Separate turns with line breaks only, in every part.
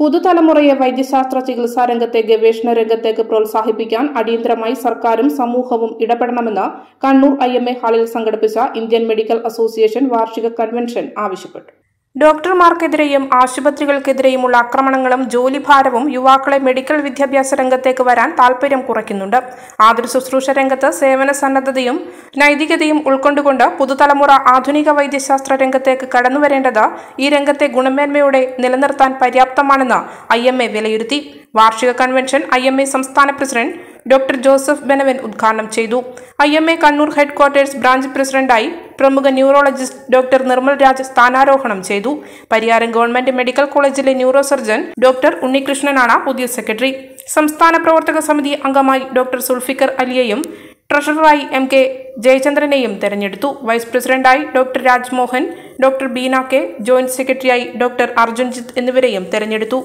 പുതുതലമുറയെ വൈദ്യശാസ്ത്ര ചികിത്സാ രംഗത്തെ ഗവേഷണ രംഗത്തേക്ക് പ്രോത്സാഹിപ്പിക്കാൻ അടിയന്തരമായി സർക്കാരും സമൂഹവും ഇടപെടണമെന്ന് കണ്ണൂർ ഐ എം എ ഹാളിൽ സംഘടിപ്പിച്ച ഇന്ത്യൻ മെഡിക്കൽ അസോസിയേഷൻ വാർഷിക കൺവെൻഷൻ ആവശ്യപ്പെട്ടു. ഡോക്ടർമാർക്കെതിരെയും ആശുപത്രികൾക്കെതിരെയുമുള്ള ആക്രമണങ്ങളും ജോലിഭാരവും യുവാക്കളെ മെഡിക്കൽ വിദ്യാഭ്യാസ രംഗത്തേക്ക് വരാൻ താൽപര്യം കുറയ്ക്കുന്നുണ്ട്. ആതുര ശുശ്രൂഷ രംഗത്ത് സേവന സന്നദ്ധതയും നൈതികതയും ഉൾക്കൊണ്ടുകൊണ്ട് പുതുതലമുറ ആധുനിക വൈദ്യശാസ്ത്ര രംഗത്തേക്ക് കടന്നുവരേണ്ടത് ഈ രംഗത്തെ ഗുണമേന്മയോടെ നിലനിർത്താൻ പര്യാപ്തമാണെന്ന് ഐ വിലയിരുത്തി. വാർഷിക കൺവെൻഷൻ ഐ സംസ്ഥാന പ്രസിഡന്റ് ഡോക്ടർ ജോസഫ് ബെനവൻ ഉദ്ഘാടനം ചെയ്തു. I M A Kannur headquarters branch പ്രസിഡന്റായി പ്രമുഖ ന്യൂറോളജിസ്റ്റ് ഡോക്ടർ നിർമ്മൽ രാജ് സ്ഥാനാരോഹണം ചെയ്തു. പരിയാരം ഗവൺമെന്റ് മെഡിക്കൽ കോളേജിലെ ന്യൂറോ സർജൻ ഡോക്ടർ ഉണ്ണികൃഷ്ണനാണ് പുതിയ സെക്രട്ടറി. സംസ്ഥാന പ്രവർത്തക സമിതി അംഗമായി ഡോക്ടർ സുൽഫിക്കർ അലിയെയും ട്രഷററായി എം കെ ജയചന്ദ്രനെയും തെരഞ്ഞെടുത്തു. വൈസ് പ്രസിഡന്റായി doctor Rajmohan doctor Beena K joint സെക്രട്ടറിയായി ഡോക്ടർ അർജുൻജിത്ത് എന്നിവരെയും തെരഞ്ഞെടുത്തു.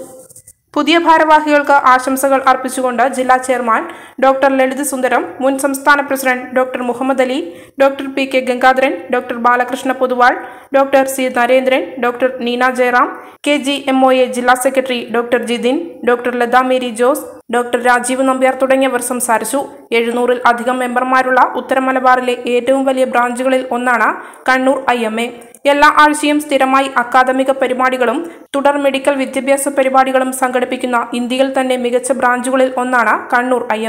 പുതിയ ഭാരവാഹികൾക്ക് ആശംസകൾ അർപ്പിച്ചുകൊണ്ട് ജില്ലാ ചെയർമാൻ ഡോക്ടർ ലളിത് സുന്ദരം മുൻ സംസ്ഥാന president doctor Muhammad Ali doctor P K Gangadharan doctor Balakrishna Poduval doctor C Narendran doctor Neena Jayaram K G M O A ജില്ലാ secretary doctor Jithin doctor Latha Mary Jose doctor Rajeev Nambiar തുടങ്ങിയവർ സംസാരിച്ചു. എഴുന്നൂറിൽ അധികം മെമ്പർമാരുള്ള ഉത്തര മലബാറിലെ ഏറ്റവും വലിയ ബ്രാഞ്ചുകളിൽ ഒന്നാണ് Kannur I M A. എല്ലാ ആഴ്ചയും സ്ഥിരമായി അക്കാദമിക പരിപാടികളും തുടർ മെഡിക്കൽ വിദ്യാഭ്യാസ പരിപാടികളും സംഘടിപ്പിക്കുന്ന ഇന്ത്യയിൽ തന്നെ മികച്ച ബ്രാഞ്ചുകളിൽ ഒന്നാണ് കണ്ണൂർ ഐ